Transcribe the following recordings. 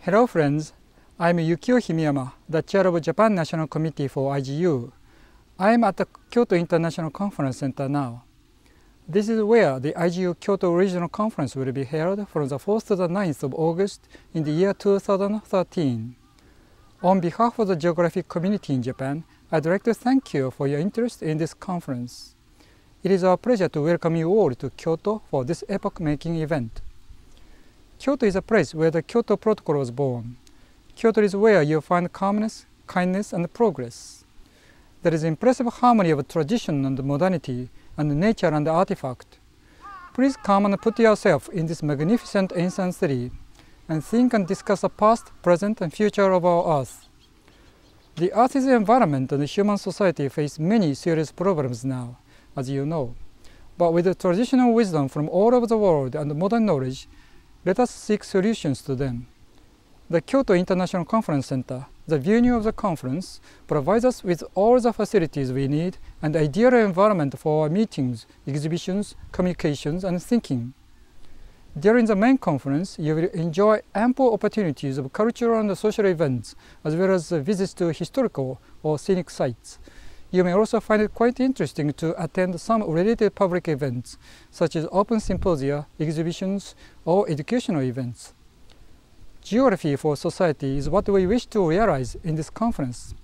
Hello friends, I'm Yukio Himiyama, the chair of Japan National Committee for IGU. I am at the Kyoto International Conference Center now. This is where the IGU Kyoto Regional Conference will be held from the 4th to the 9th of August in the year 2013. On behalf of the geographic community in Japan, I'd like to thank you for your interest in this conference. It is our pleasure to welcome you all to Kyoto for this epoch-making event. Kyoto is a place where the Kyoto Protocol was born. Kyoto is where you find calmness, kindness, and progress. There is impressive harmony of tradition and modernity, and nature and artifact. Please come and put yourself in this magnificent ancient city, and think and discuss the past, present, and future of our Earth. The Earth's environment and human society face many serious problems now, as you know. But with the traditional wisdom from all over the world and modern knowledge, let us seek solutions to them. The Kyoto International Conference Center, the venue of the conference, provides us with all the facilities we need and ideal environment for our meetings, exhibitions, communications, and thinking. During the main conference, you will enjoy ample opportunities of cultural and social events, as well as visits to historical or scenic sites. You may also find it quite interesting to attend some related public events, such as open symposia, exhibitions, or educational events. Geography for society is what we wish to realize in this conference.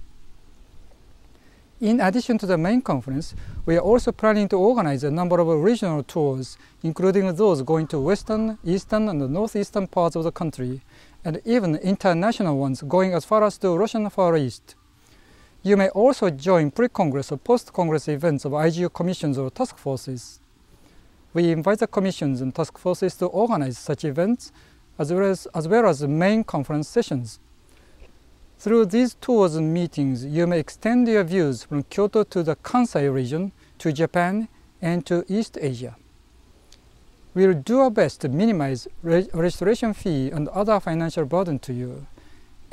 In addition to the main conference, we are also planning to organize a number of regional tours, including those going to western, eastern, and northeastern parts of the country, and even international ones going as far as the Russian Far East. You may also join pre-Congress or post-Congress events of IGU commissions or task forces. We invite the commissions and task forces to organize such events as well as, as well as main conference sessions. Through these tours and meetings, you may extend your views from Kyoto to the Kansai region, to Japan, and to East Asia. We will do our best to minimize re registration fee and other financial burden to you,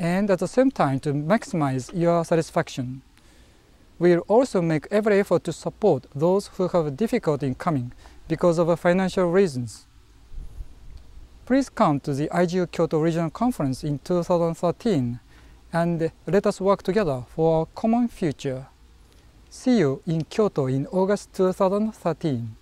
and at the same time to maximize your satisfaction. We will also make every effort to support those who have difficulty in coming because of financial reasons. Please come to the IGU Kyoto Regional Conference in 2013 and let us work together for a common future. See you in Kyoto in August 2013.